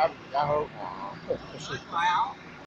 out, I hope.